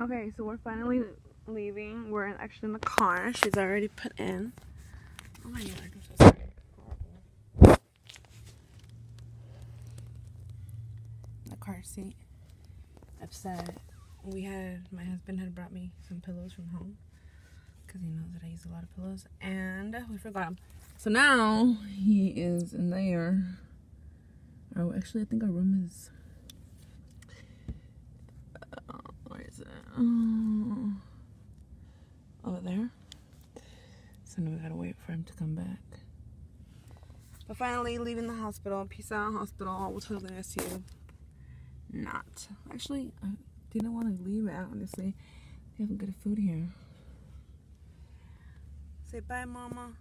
Okay, so we're finally leaving. We're actually in the car. She's already put in. Oh my god, I'm so sorry. The car seat. Upset. We had, my husband had brought me some pillows from home. Because he knows that I use a lot of pillows. And we forgot them. So now he is in there. Oh, actually, I think our room is. Uh, oh, over there. So now we gotta wait for him to come back. But finally, leaving the hospital. Peace out, hospital. We'll totally miss you. Not. Actually, I didn't want to leave it, honestly. They have good food here. Say bye, Mama.